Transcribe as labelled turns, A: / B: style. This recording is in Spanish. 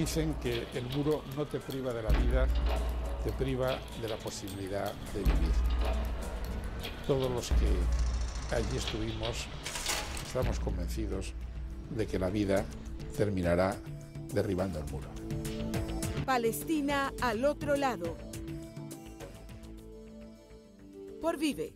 A: Dicen que el muro no te priva de la vida, te priva de la posibilidad de vivir. Todos los que allí estuvimos estamos convencidos de que la vida terminará derribando el muro.
B: Palestina al otro lado. Por Vive.